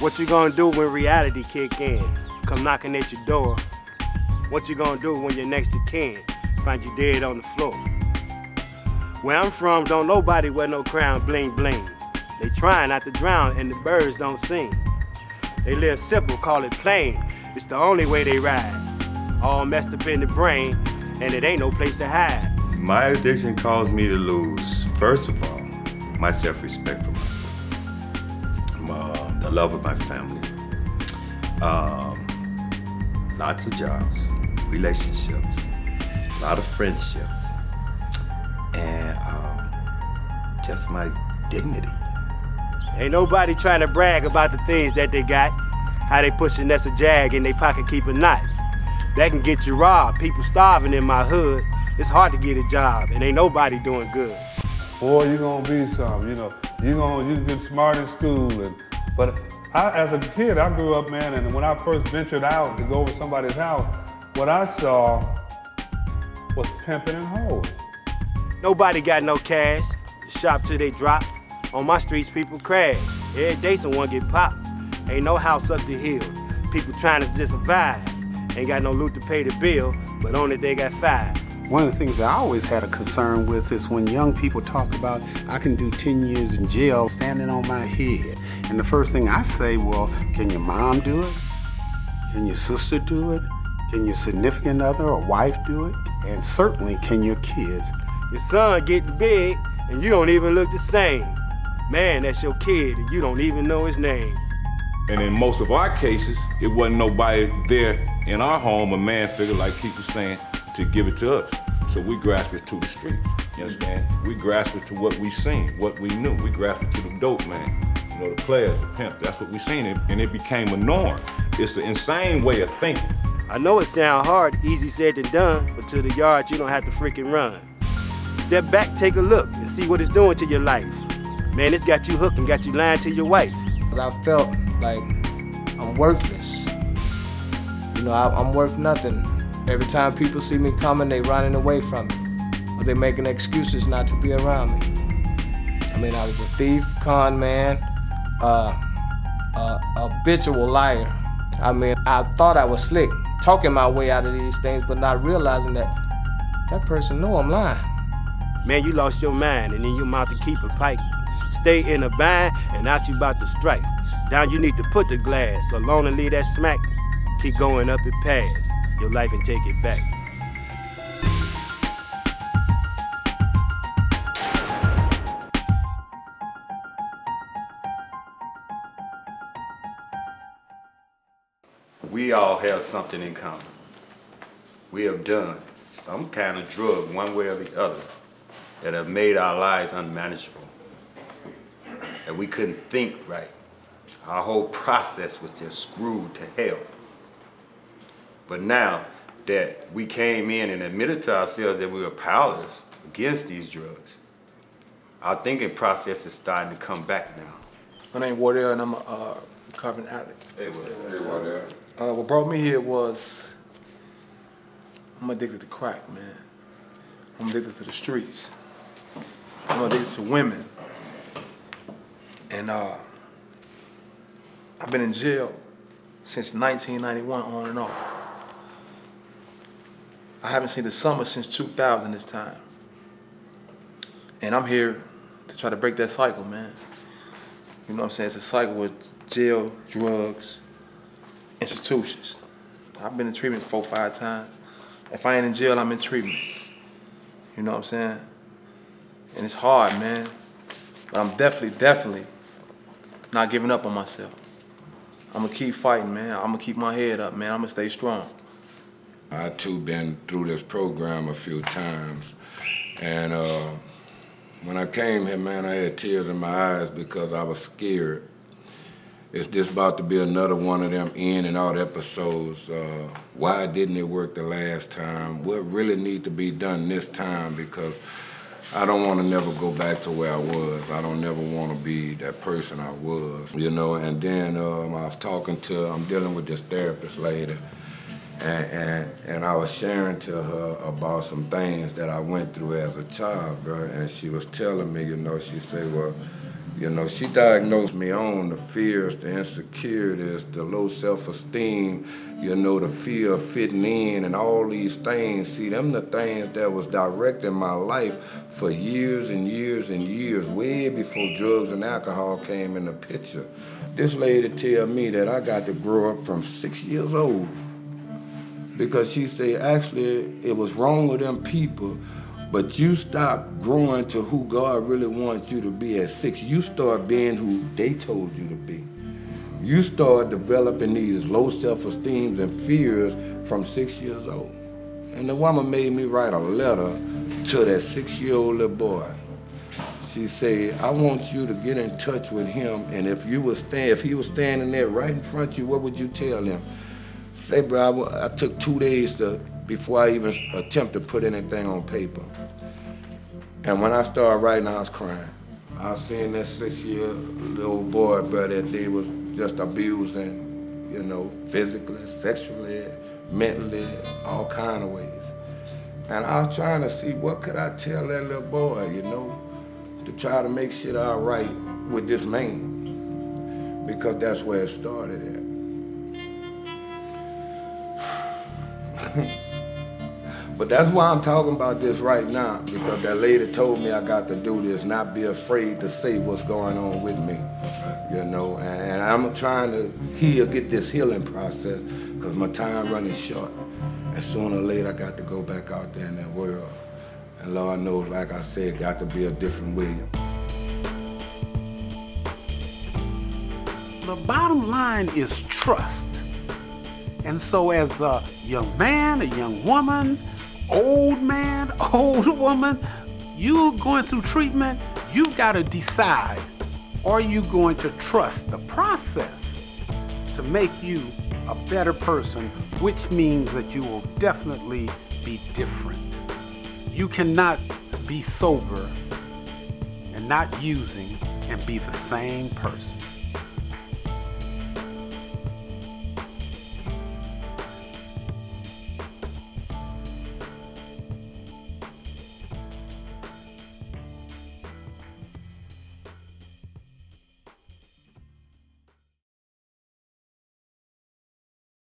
What you gonna do when reality kick in? Come knocking at your door. What you gonna do when your next to kin find you dead on the floor? Where I'm from, don't nobody wear no crown bling bling. They trying not to drown and the birds don't sing. They live simple, call it plain. It's the only way they ride. All messed up in the brain, and it ain't no place to hide. My addiction caused me to lose, first of all, my self-respect for myself, love of my family, um, lots of jobs, relationships, a lot of friendships, and um, just my dignity. Ain't nobody trying to brag about the things that they got. How they pushing that's a jag in they pocket keep a knot. That can get you robbed. People starving in my hood. It's hard to get a job, and ain't nobody doing good. Boy, you're gonna be something. You know, You're gonna you get smart in school, and but I, as a kid, I grew up, man, and when I first ventured out to go over somebody's house, what I saw was pimping and hoes. Nobody got no cash. The shop till they drop. On my streets, people crash. Every day someone get popped. Ain't no house up the hill. People trying to just survive. Ain't got no loot to pay the bill, but only they got five. One of the things I always had a concern with is when young people talk about, I can do 10 years in jail standing on my head. And the first thing I say, well, can your mom do it? Can your sister do it? Can your significant other or wife do it? And certainly, can your kids? Your son getting big, and you don't even look the same. Man, that's your kid, and you don't even know his name. And in most of our cases, it wasn't nobody there in our home, a man figure, like Keith was saying, to give it to us. So we grasped it to the streets. You understand? We grasped it to what we seen, what we knew. We grasped it to the dope man. You know, the players, the pimp. That's what we seen, and it became a norm. It's an insane way of thinking. I know it sound hard, easy said than done, but to the yard you don't have to freaking run. Step back, take a look, and see what it's doing to your life. Man, it's got you hooked and got you lying to your wife. I felt like I'm worthless. You know, I, am worth nothing. Every time people see me coming, they running away from me. Or they making excuses not to be around me. I mean, I was a thief, con man, a habitual liar. I mean, I thought I was slick, talking my way out of these things, but not realizing that that person know I'm lying. Man, you lost your mind and in your mouth to keep a pipe. Stay in a bind and out you about to strike. Down you need to put the glass alone and leave that smack. Keep going up it pass your life and take it back. We all have something in common. We have done some kind of drug, one way or the other, that have made our lives unmanageable. That we couldn't think right. Our whole process was just screwed to hell. But now that we came in and admitted to ourselves that we were powerless against these drugs, our thinking process is starting to come back now. My name is Wardell and I'm a uh, recovering addict. Hey, Wardell. Hey, Wardell. Uh, what brought me here was I'm addicted to crack, man. I'm addicted to the streets. I'm addicted to women. And uh, I've been in jail since 1991 on and off. I haven't seen the summer since 2000 this time. And I'm here to try to break that cycle, man. You know what I'm saying? It's a cycle with jail, drugs, institutions. I've been in treatment four, five times. If I ain't in jail, I'm in treatment. You know what I'm saying? And it's hard, man. But I'm definitely, definitely not giving up on myself. I'm gonna keep fighting, man. I'm gonna keep my head up, man. I'm gonna stay strong. I too been through this program a few times, and uh, when I came here, man, I had tears in my eyes because I was scared. It's just about to be another one of them in and out episodes. Uh, why didn't it work the last time? What really need to be done this time? Because I don't want to never go back to where I was. I don't never want to be that person I was, you know. And then um, I was talking to, I'm dealing with this therapist lady, and, and, and I was sharing to her about some things that I went through as a child, bro. And she was telling me, you know, she said, well, You know, she diagnosed me on the fears, the insecurities, the low self-esteem, you know, the fear of fitting in and all these things. See, them the things that was directing my life for years and years and years, way before drugs and alcohol came in the picture. This lady tell me that I got to grow up from six years old because she said actually it was wrong with them people but you stop growing to who God really wants you to be at six. You start being who they told you to be. You start developing these low self-esteems and fears from six years old. And the woman made me write a letter to that six-year-old little boy. She said, I want you to get in touch with him, and if you were stand, if he was standing there right in front of you, what would you tell him? Say, bro, I, I took two days to before I even attempt to put anything on paper. And when I started writing, I was crying. I was seeing that six-year-old boy, bro, that they was just abusing, you know, physically, sexually, mentally, all kind of ways. And I was trying to see what could I tell that little boy, you know, to try to make shit all right with this man, because that's where it started at. But that's why I'm talking about this right now, because that lady told me I got to do this, not be afraid to say what's going on with me, you know. And, I'm trying to heal, get this healing process, because my time running short. And sooner or later, I got to go back out there in that world. And Lord knows, like I said, got to be a different William. The bottom line is trust. And so as a young man, a young woman, old man, old woman, you going through treatment, you've got to decide are you going to trust the process to make you a better person, which means that you will definitely be different. You cannot be sober and not using and be the same person.